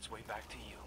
its way back to you.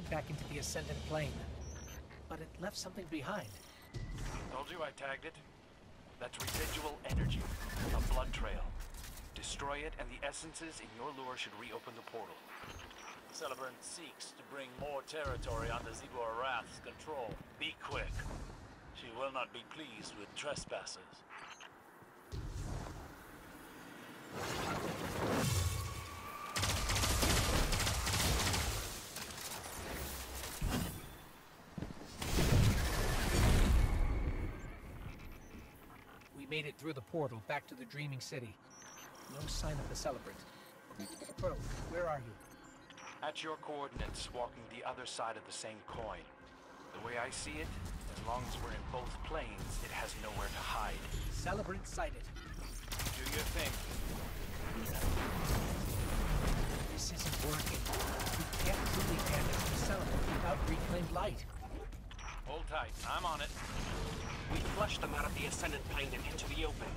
It fled back into the Ascendant Plane. But it left something behind. Told you I tagged it. That's residual energy, a blood trail. Destroy it, and the essences in your lure should reopen the portal. Celebrant seeks to bring more territory under Xivu Arath's control. Be quick. She will not be pleased with trespassers. Made it through the portal back to the Dreaming City. No sign of the Celebrant. Bro, where are you? At your coordinates, walking the other side of the same coin. The way I see it, as long as we're in both planes, it has nowhere to hide. Celebrant sighted. Do your thing. This isn't working. We can't truly damage the Celebrant without reclaimed light. Hold tight, I'm on it. We flushed them out of the Ascendant Plane and into the open.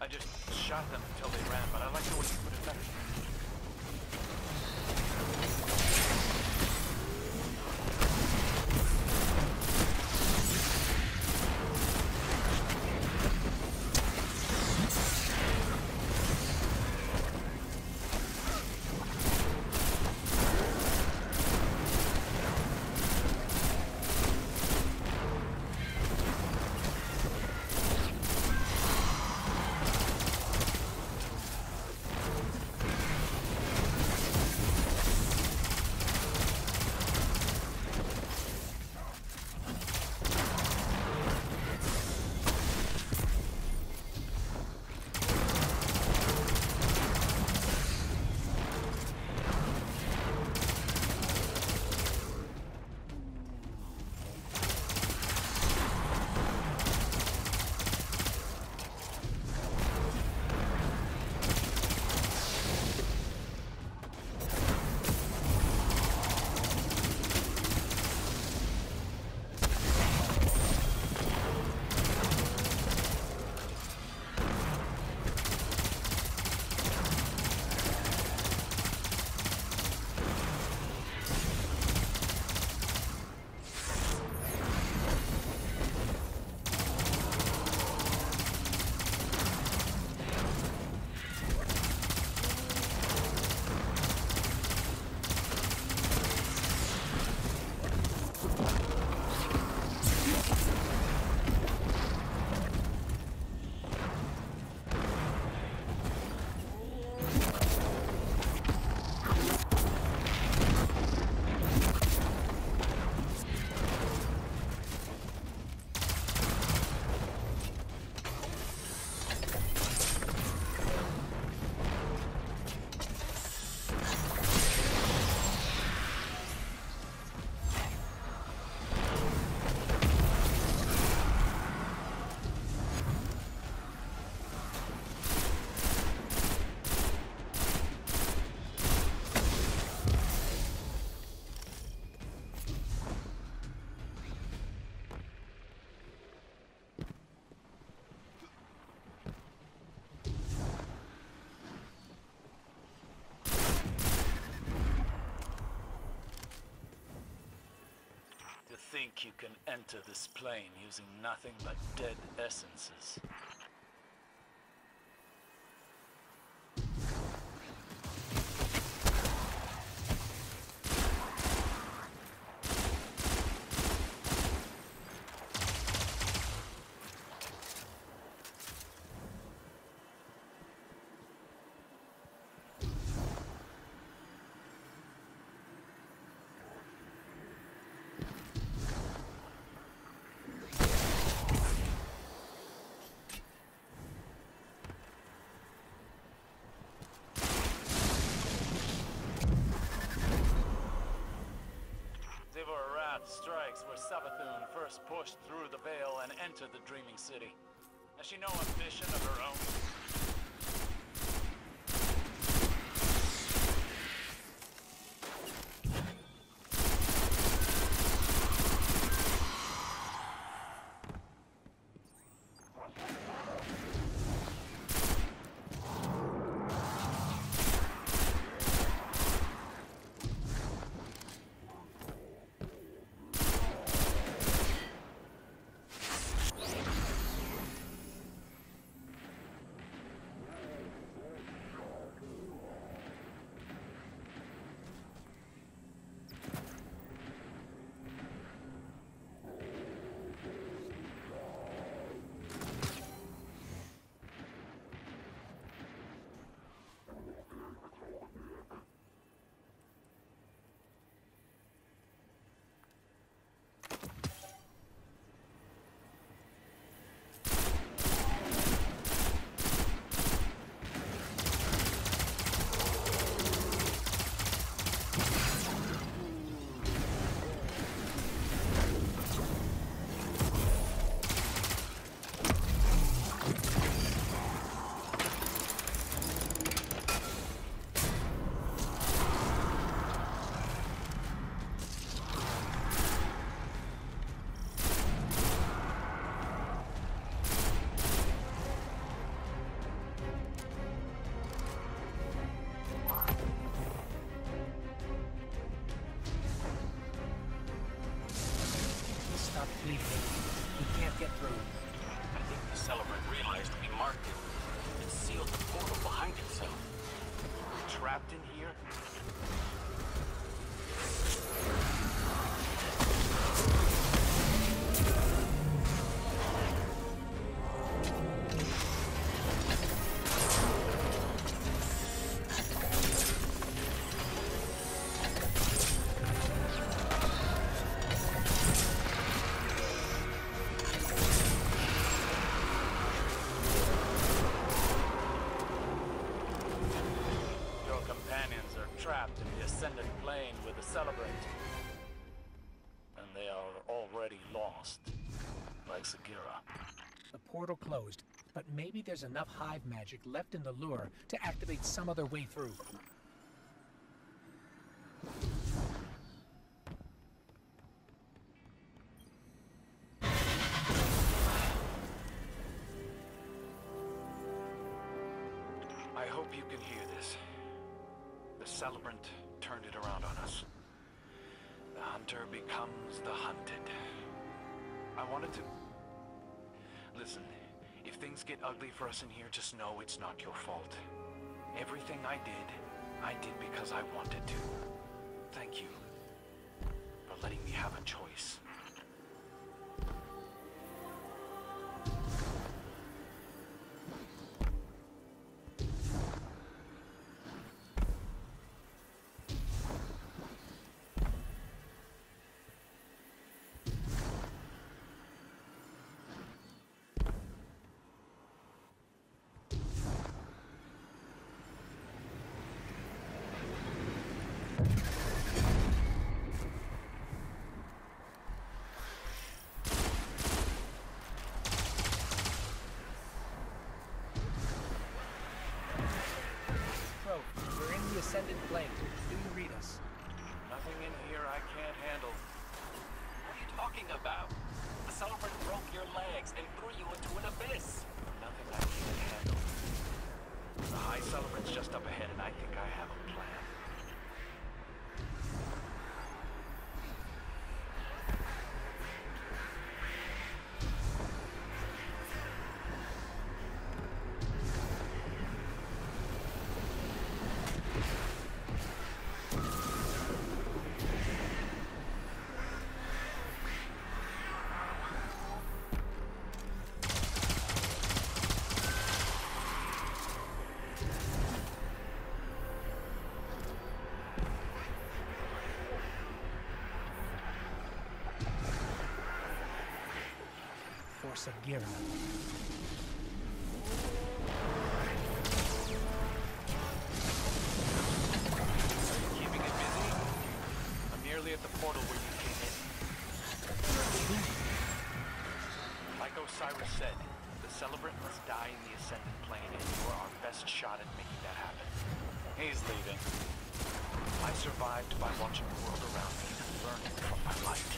I just shot them until they ran, but I like the way you put it better. Think you can enter this plane using nothing but dead essences. Strikes where Savathun first pushed through the veil and entered the Dreaming City. Has she no ambition of her own? Trapped in the Ascendant Plane with the Celebrant. And they are already lost, like Sagira. The portal closed, but maybe there's enough hive magic left in the lure to activate some other way through. Celebrant turned it around on us. The hunter becomes the hunted. I wanted to... Listen, if things get ugly for us in here, just know it's not your fault. Everything I did, I did because I wanted to. Thank you for letting me have a choice. Ascendant Plane. Do you read us? Nothing in here I can't handle. What are you talking about? The celebrant broke your legs and threw you into an abyss. Nothing I can't handle. The High Celebrant's just up ahead, and I think I have a plan. Sagira. Keeping it busy? I'm nearly at the portal where you came in. Like Osiris said, the Celebrant must die in the Ascendant Plane, and you are our best shot at making that happen. He's leaving. I survived by watching the world around me and learning from my light.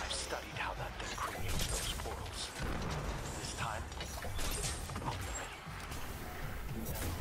I've studied how that thing creates those portals. This time, I'll be ready.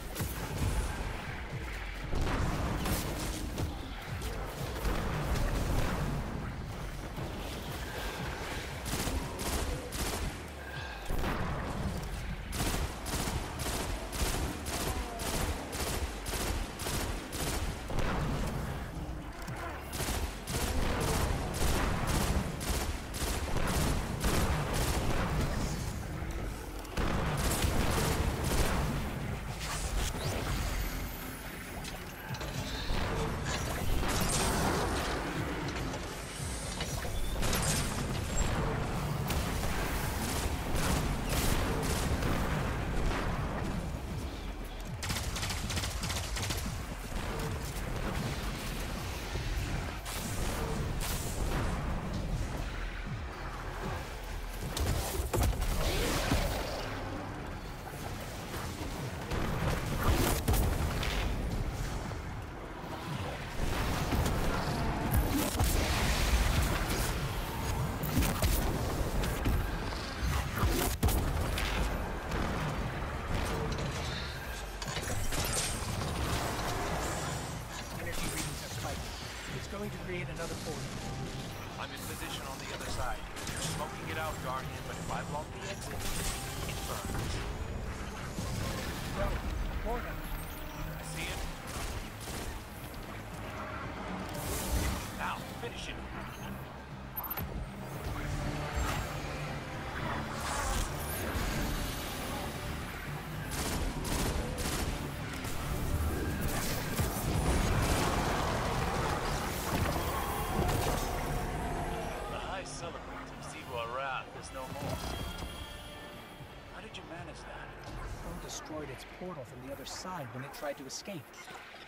Portal from the other side when it tried to escape.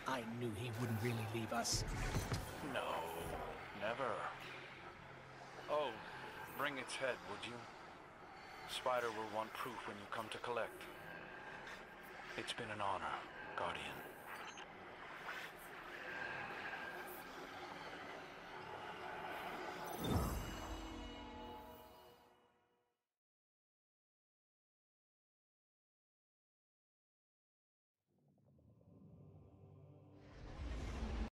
I knew he wouldn't really leave us. No, never. Oh, bring its head, would you? Spider will want proof when you come to collect. It's been an honor, Guardian.